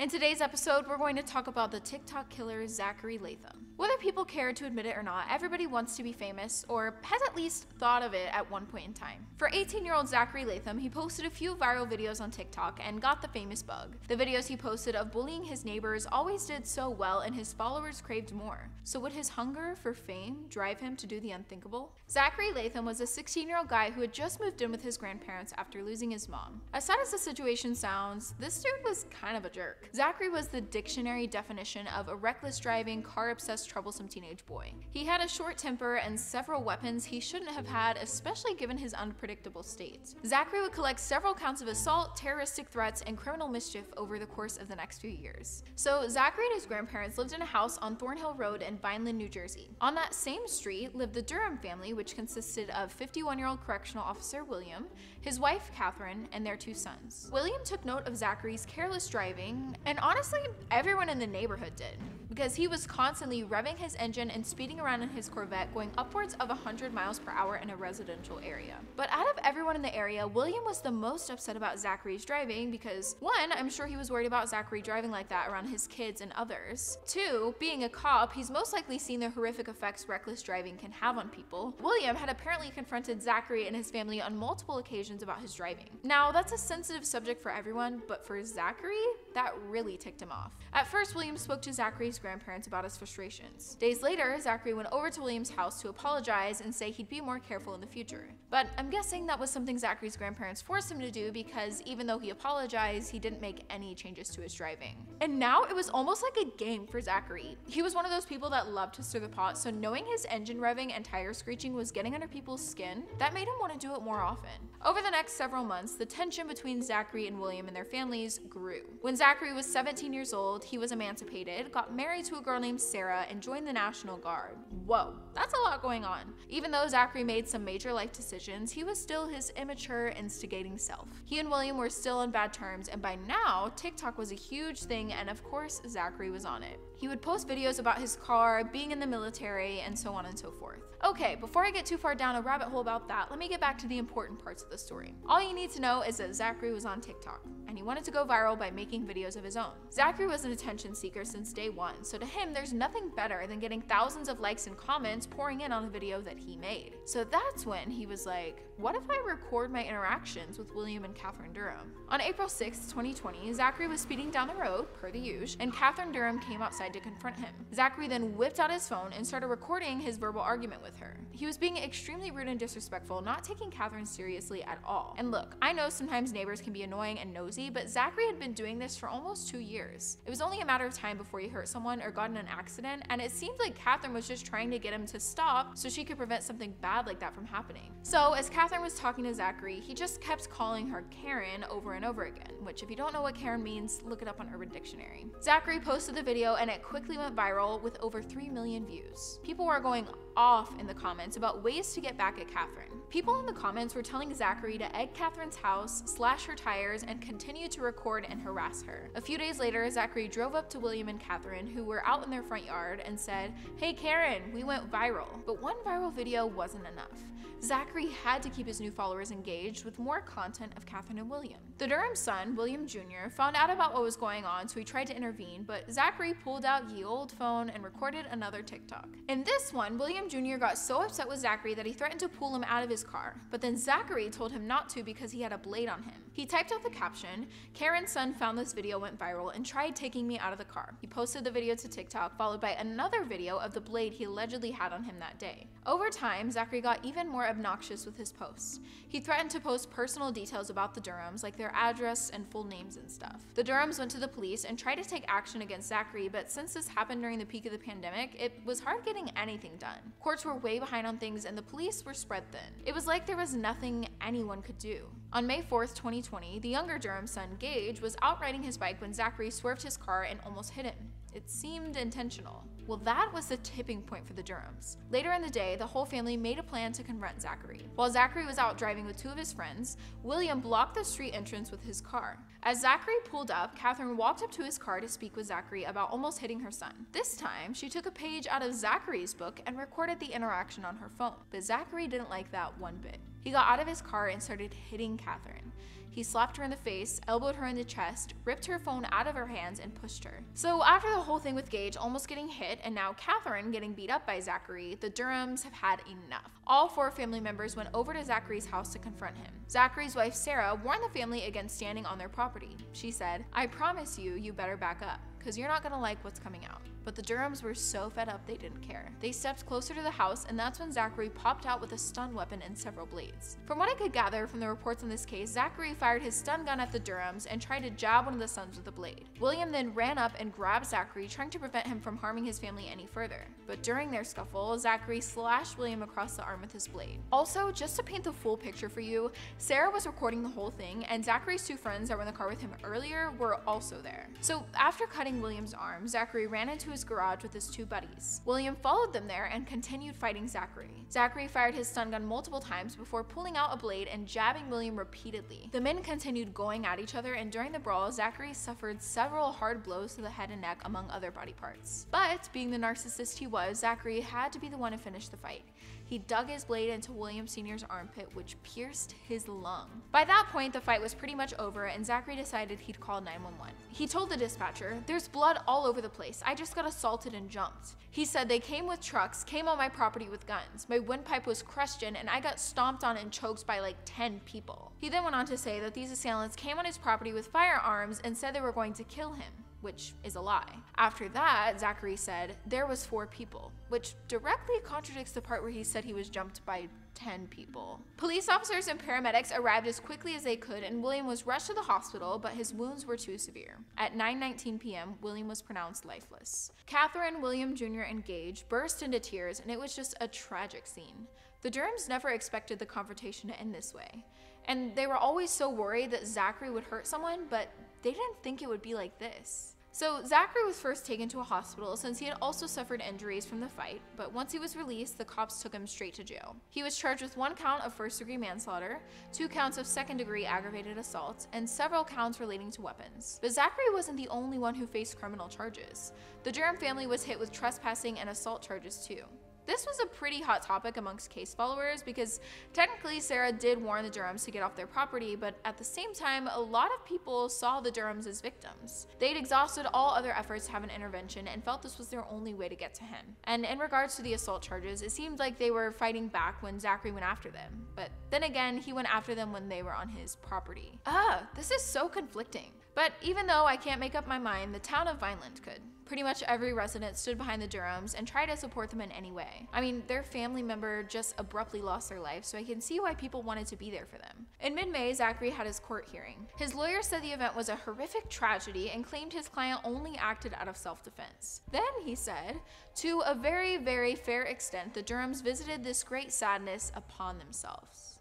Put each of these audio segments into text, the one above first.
In today's episode, we're going to talk about the TikTok killer Zachary Latham. Whether people care to admit it or not, everybody wants to be famous, or has at least thought of it at one point in time. For 18 year old Zachary Latham, he posted a few viral videos on TikTok and got the famous bug. The videos he posted of bullying his neighbors always did so well, and his followers craved more. So, would his hunger for fame drive him to do the unthinkable? Zachary Latham was a 16 year old guy who had just moved in with his grandparents after losing his mom. As sad as the situation sounds, this dude was kind of a jerk. Zachary was the dictionary definition of a reckless driving, car obsessed, troublesome teenage boy. He had a short temper and several weapons he shouldn't have had, especially given his unpredictable state. Zachary would collect several counts of assault, terroristic threats, and criminal mischief over the course of the next few years. So, Zachary and his grandparents lived in a house on Thornhill Road in Vineland, New Jersey. On that same street lived the Durham family, which consisted of 51 year old correctional officer William, his wife Catherine, and their two sons. William took note of Zachary's careless driving and honestly, everyone in the neighborhood did because he was constantly revving his engine and speeding around in his Corvette, going upwards of 100 miles per hour in a residential area. But out of everyone in the area, William was the most upset about Zachary's driving because, one, I'm sure he was worried about Zachary driving like that around his kids and others. Two, being a cop, he's most likely seen the horrific effects reckless driving can have on people. William had apparently confronted Zachary and his family on multiple occasions about his driving. Now, that's a sensitive subject for everyone, but for Zachary, that really ticked him off. At first, William spoke to Zachary's grandparents about his frustrations. Days later, Zachary went over to William's house to apologize and say he'd be more careful in the future. But I'm guessing that was something Zachary's grandparents forced him to do because even though he apologized, he didn't make any changes to his driving. And now it was almost like a game for Zachary. He was one of those people that loved to stir the pot, so knowing his engine revving and tire screeching was getting under people's skin, that made him want to do it more often. Over the next several months, the tension between Zachary and William and their families grew. When Zachary was 17 years old, he was emancipated, got married to a girl named Sarah, and joined the National Guard. Whoa, that's a lot going on. Even though Zachary made some major life decisions, he was still his immature, instigating self. He and William were still on bad terms, and by now, TikTok was a huge thing, and of course, Zachary was on it. He would post videos about his car, being in the military, and so on and so forth. Okay, before I get too far down a rabbit hole about that, let me get back to the important parts of the story. All you need to know is that Zachary was on TikTok, and he wanted to go viral by making videos of his own. Zachary was an attention seeker since day one, so to him, there's nothing better than getting thousands of likes and comments pouring in on a video that he made. So that's when he was like, what if I record my interactions with William and Catherine Durham? On April 6, 2020, Zachary was speeding down the road, per the usual, and Catherine Durham came outside to confront him. Zachary then whipped out his phone and started recording his verbal argument with her. He was being extremely rude and disrespectful, not taking Catherine seriously at all. And look, I know sometimes neighbors can be annoying and nosy, but Zachary had been doing this for almost two years. It was only a matter of time before he hurt someone or got in an accident, and it seemed like Catherine was just trying to get him to stop so she could prevent something bad like that from happening. So, as Catherine was talking to Zachary, he just kept calling her Karen over and over again, which, if you don't know what Karen means, look it up on Urban Dictionary. Zachary posted the video and it quickly went viral with over 3 million views. People were going off in the comments about ways to get back at Catherine. People in the comments were telling Zachary to egg Catherine's house, slash her tires, and continue to record and harass her. A few days later, Zachary drove up to William and Catherine, who were out in their front yard, and said, Hey Karen, we went viral. But one viral video wasn't enough. Zachary had to keep his new followers engaged with more content of Catherine and William. The Durham son, William Jr., found out about what was going on, so he tried to intervene, but Zachary pulled out the old phone and recorded another TikTok. In this one, William Jr. got so upset with Zachary that he threatened to pull him out of his car, but then Zachary told him not to because he had a blade on him. He typed out the caption Karen's son found this video went viral and tried taking me out of the car. He posted the video to TikTok, followed by another video of the blade he allegedly had on him that day. Over time, Zachary got even more obnoxious with his posts. He threatened to post personal details about the Durhams, like their address and full names and stuff. The Durhams went to the police and tried to take action against Zachary, but since this happened during the peak of the pandemic, it was hard getting anything done. Courts were way behind on things and the police were spread thin. It was like there was nothing anyone could do. On May 4th, 2020, the younger Durham son, Gage, was out riding his bike when Zachary swerved his car and almost hit him. It seemed intentional. Well, that was the tipping point for the Durhams. Later in the day, the whole family made a plan to confront Zachary. While Zachary was out driving with two of his friends, William blocked the street entrance with his car. As Zachary pulled up, Catherine walked up to his car to speak with Zachary about almost hitting her son. This time, she took a page out of Zachary's book and recorded the interaction on her phone. But Zachary didn't like that one bit. He got out of his car and started hitting Catherine. He slapped her in the face, elbowed her in the chest, ripped her phone out of her hands, and pushed her. So, after the whole thing with Gage almost getting hit and now Catherine getting beat up by Zachary, the Durhams have had enough. All four family members went over to Zachary's house to confront him. Zachary's wife Sarah warned the family against standing on their property. She said, I promise you, you better back up, because you're not gonna like what's coming out. But the Durhams were so fed up they didn't care. They stepped closer to the house, and that's when Zachary popped out with a stun weapon and several blades. From what I could gather from the reports on this case, Zachary fired his stun gun at the Durhams and tried to jab one of the sons with a blade. William then ran up and grabbed Zachary, trying to prevent him from harming his family any further. But during their scuffle, Zachary slashed William across the arm with his blade. Also, just to paint the full picture for you, Sarah was recording the whole thing, and Zachary's two friends that were in the car with him earlier were also there. So after cutting William's arm, Zachary ran into his garage with his two buddies. William followed them there and continued fighting Zachary. Zachary fired his stun gun multiple times before pulling out a blade and jabbing William repeatedly. The men continued going at each other, and during the brawl, Zachary suffered several hard blows to the head and neck, among other body parts. But being the narcissist he was, Zachary had to be the one to finish the fight. He dug his blade into William Sr.'s armpit, which pierced his lung. By that point, the fight was pretty much over, and Zachary decided he'd call 911. He told the dispatcher, There's blood all over the place. I just got assaulted and jumped. He said they came with trucks, came on my property with guns. My windpipe was crushed in, and I got stomped on and choked by like 10 people. He then went on to say that these assailants came on his property with firearms and said they were going to kill him which is a lie. After that, Zachary said there was four people, which directly contradicts the part where he said he was jumped by 10 people. Police officers and paramedics arrived as quickly as they could and William was rushed to the hospital, but his wounds were too severe. At 9:19 p.m., William was pronounced lifeless. Catherine, William Jr. and Gage burst into tears and it was just a tragic scene. The Durhams never expected the confrontation to end this way. And they were always so worried that Zachary would hurt someone, but they didn't think it would be like this. So, Zachary was first taken to a hospital since he had also suffered injuries from the fight, but once he was released, the cops took him straight to jail. He was charged with one count of first degree manslaughter, two counts of second degree aggravated assault, and several counts relating to weapons. But Zachary wasn't the only one who faced criminal charges. The Durham family was hit with trespassing and assault charges too. This was a pretty hot topic amongst case followers because technically Sarah did warn the Durhams to get off their property, but at the same time, a lot of people saw the Durhams as victims. They'd exhausted all other efforts to have an intervention and felt this was their only way to get to him. And in regards to the assault charges, it seemed like they were fighting back when Zachary went after them. But then again, he went after them when they were on his property. Ah, this is so conflicting. But even though I can't make up my mind, the town of Vineland could. Pretty much every resident stood behind the Durhams and tried to support them in any way. I mean, their family member just abruptly lost their life, so I can see why people wanted to be there for them. In mid May, Zachary had his court hearing. His lawyer said the event was a horrific tragedy and claimed his client only acted out of self defense. Then he said, to a very, very fair extent, the Durhams visited this great sadness upon themselves.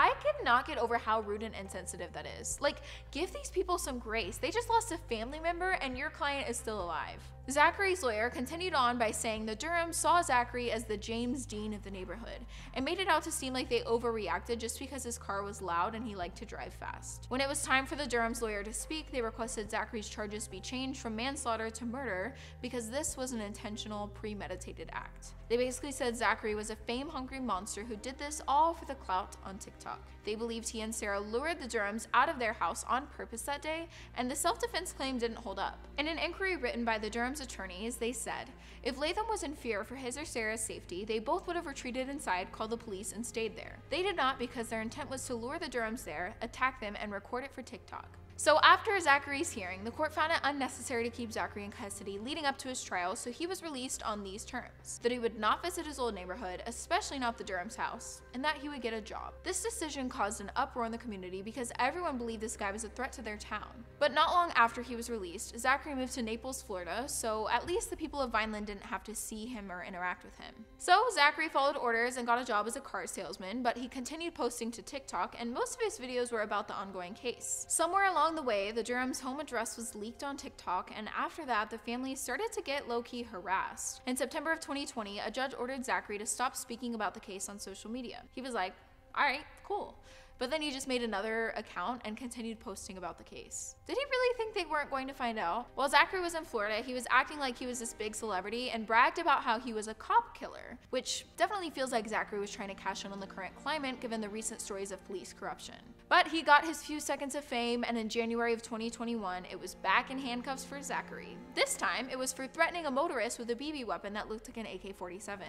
I cannot get over how rude and insensitive that is. Like, give these people some grace. They just lost a family member and your client is still alive. Zachary's lawyer continued on by saying the Durham saw Zachary as the James Dean of the neighborhood and made it out to seem like they overreacted just because his car was loud and he liked to drive fast. When it was time for the Durham's lawyer to speak, they requested Zachary's charges be changed from manslaughter to murder because this was an intentional, premeditated act. They basically said Zachary was a fame hungry monster who did this all for the clout on TikTok. They believed he and Sarah lured the Durhams out of their house on purpose that day, and the self defense claim didn't hold up. In an inquiry written by the Durham's attorneys, they said if Latham was in fear for his or Sarah's safety, they both would have retreated inside, called the police, and stayed there. They did not because their intent was to lure the Durhams there, attack them, and record it for TikTok. So after Zachary's hearing, the court found it unnecessary to keep Zachary in custody leading up to his trial, so he was released on these terms. That he would not visit his old neighborhood, especially not the Durham's house, and that he would get a job. This decision caused an uproar in the community because everyone believed this guy was a threat to their town. But not long after he was released, Zachary moved to Naples, Florida, so at least the people of Vineland didn't have to see him or interact with him. So Zachary followed orders and got a job as a car salesman, but he continued posting to TikTok, and most of his videos were about the ongoing case. Somewhere along Along the way, the Durham's home address was leaked on TikTok, and after that, the family started to get low key harassed. In September of 2020, a judge ordered Zachary to stop speaking about the case on social media. He was like, Alright, cool. But then he just made another account and continued posting about the case. Did he really think they weren't going to find out? While Zachary was in Florida, he was acting like he was this big celebrity and bragged about how he was a cop killer, which definitely feels like Zachary was trying to cash in on the current climate given the recent stories of police corruption. But he got his few seconds of fame, and in January of 2021, it was back in handcuffs for Zachary. This time, it was for threatening a motorist with a BB weapon that looked like an AK 47.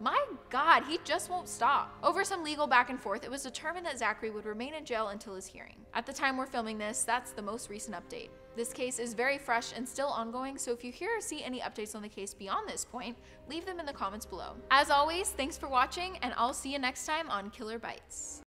My god, he just won't stop. Over some legal back and forth, it was determined that Zachary would remain in jail until his hearing. At the time we're filming this, that's the most recent update. This case is very fresh and still ongoing, so if you hear or see any updates on the case beyond this point, leave them in the comments below. As always, thanks for watching, and I'll see you next time on Killer Bites.